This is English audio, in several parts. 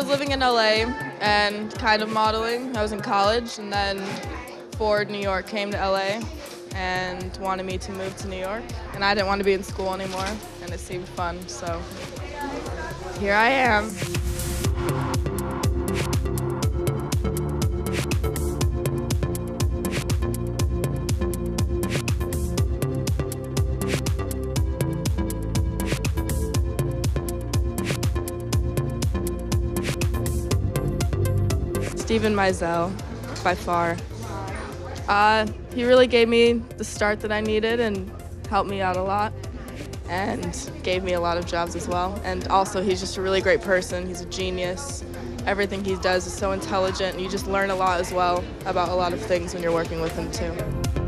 was living in LA and kind of modeling. I was in college, and then Ford New York came to LA and wanted me to move to New York. And I didn't want to be in school anymore, and it seemed fun, so here I am. Steven Meisel, by far. Uh, he really gave me the start that I needed and helped me out a lot and gave me a lot of jobs as well. And also, he's just a really great person. He's a genius. Everything he does is so intelligent, and you just learn a lot as well about a lot of things when you're working with him, too.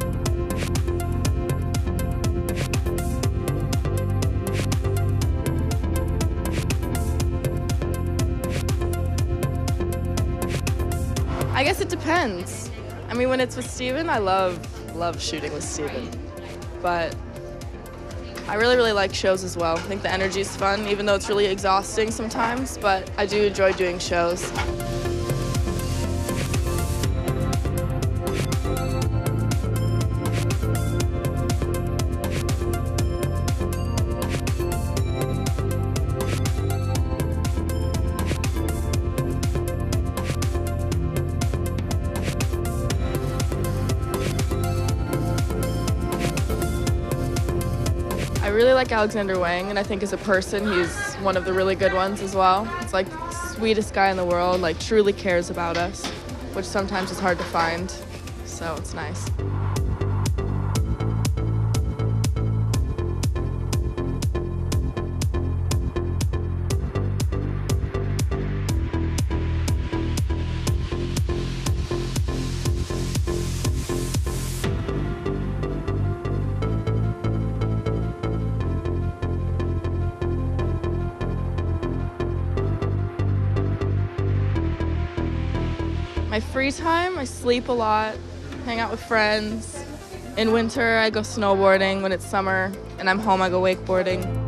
I guess it depends. I mean, when it's with Steven, I love love shooting with Steven. But I really, really like shows as well. I think the energy is fun, even though it's really exhausting sometimes, but I do enjoy doing shows. Really like Alexander Wang, and I think as a person, he's one of the really good ones as well. He's like sweetest guy in the world, like truly cares about us, which sometimes is hard to find. So it's nice. My free time, I sleep a lot, hang out with friends. In winter, I go snowboarding. When it's summer and I'm home, I go wakeboarding.